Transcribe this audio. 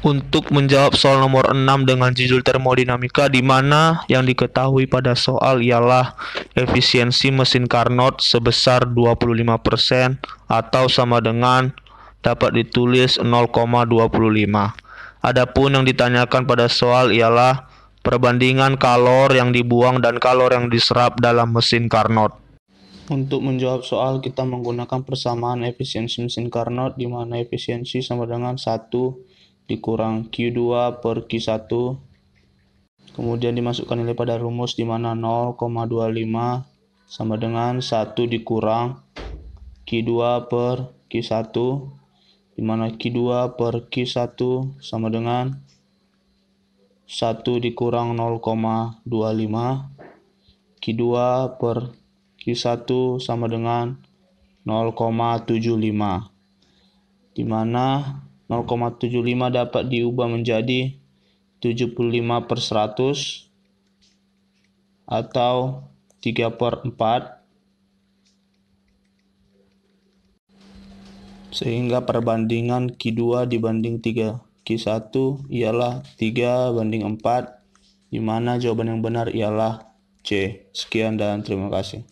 untuk menjawab soal nomor 6 dengan judul termodinamika di mana yang diketahui pada soal ialah efisiensi mesin Carnot sebesar 25% atau sama dengan dapat ditulis 0,25. Adapun yang ditanyakan pada soal ialah perbandingan kalor yang dibuang dan kalor yang diserap dalam mesin Carnot. Untuk menjawab soal kita menggunakan persamaan efisiensi mesin Carnot di mana efisiensi sama dengan 1 dikurang Q2 per Q1 kemudian dimasukkan nilai pada rumus di mana 0,25 sama dengan 1 dikurang Q2 per Q1 di mana Q2 per Q1 sama dengan 1 dikurang 0,25 Q2 per Q1 sama dengan 0,75 di mana 0,75 dapat diubah menjadi 75 per 100 atau 3 per 4 sehingga perbandingan Q2 dibanding 3 Q1 ialah 3 banding 4 di mana jawaban yang benar ialah C. Sekian dan terima kasih.